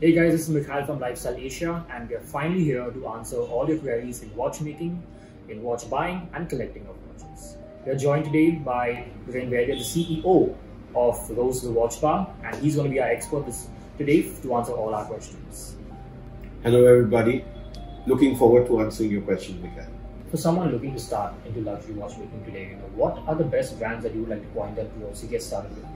Hey guys, this is Mikhail from Lifestyle Asia, and we are finally here to answer all your queries in watchmaking, in watch buying, and collecting of watches. We are joined today by Biren Vaidya, the CEO of Rose the Watch Bar, and he's going to be our expert this, today to answer all our questions. Hello, everybody. Looking forward to answering your questions, Mikhail. For someone looking to start into luxury watchmaking today, you know, what are the best brands that you would like to point them towards to get started with?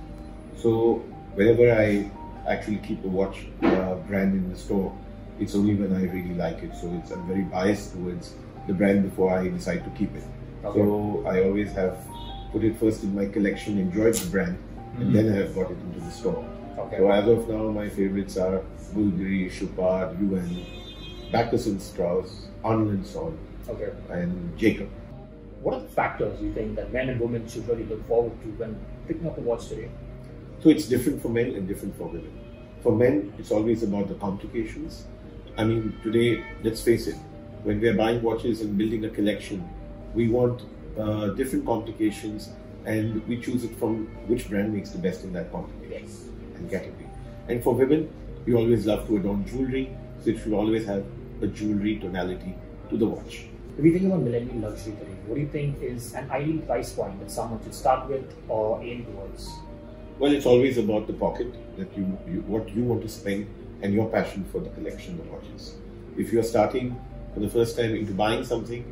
So, whenever I actually keep a watch uh, brand in the store, it's only when I really like it. So, it's I'm very biased towards the brand before I decide to keep it. Okay. So, I always have put it first in my collection, enjoyed the brand, and Mhm. then I have got it into the store. Okay. So, as of now, my favorites are Bulgari, Chopard, UN, Backes and Strauss, Arnold and Son, Okay. and Jacob. What are the factors you think that men and women should really look forward to when picking up a watch today? So it's different for men and different for women. For men, it's always about the complications. I mean, today, let's face it, when we are buying watches and building a collection, we want uh, different complications and we choose it from which brand makes the best in that complication Yes. and category. And for women, we always love to adorn jewelry, so it should always have a jewelry tonality to the watch. If you think about millennial luxury today, what do you think is an ideal price point that someone should start with or aim towards? Well, it's always about the pocket that you, you what you want to spend and your passion for the collection of watches. If you're starting for the first time into buying something,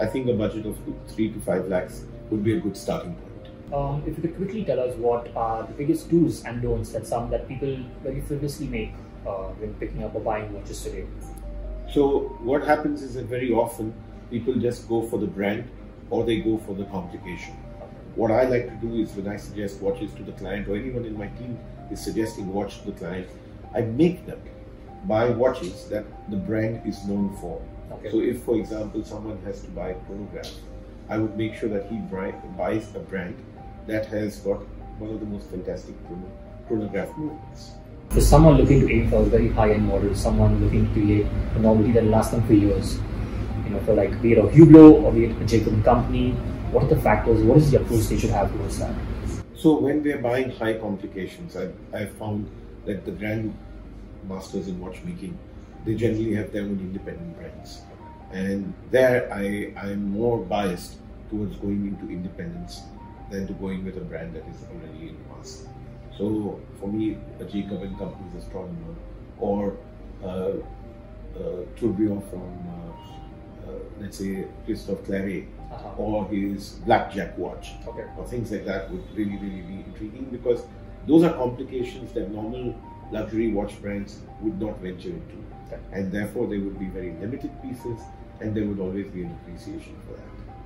I think a budget of three to five lakhs would be a good starting point. Um, if you could quickly tell us what are the biggest do's and don'ts that some that people very frivolously make uh, when picking up or buying watches today. So what happens is that very often people just go for the brand or they go for the complication. What I like to do is when I suggest watches to the client or anyone in my team is suggesting watch to the client, I make them buy watches that the brand is known for. Okay. So if, for example, someone has to buy a chronograph, I would make sure that he buy, buys a brand that has got one of the most fantastic chrono, chronograph movements. For someone looking to aim for a very high-end model, someone looking to create a novelty that lasts them for years, you know, for like be it a Hublot or be it a Jacob Company, what are the factors? What is the approach they should have towards that? So when we are buying high complications, I've, I've found that the grand masters in watchmaking, they generally have their own independent brands. And there I, I'm more biased towards going into independence than to going with a brand that is already in mass. So for me, a Jacob and Company is a strong one, or uh, uh, Tourbillon from, uh, let's say, Christophe Claret, Uh-huh. or his Blackjack watch Okay. or things like that would really, really be intriguing because those are complications that normal luxury watch brands would not venture into. Okay. And therefore, they would be very limited pieces and there would always be an appreciation for that.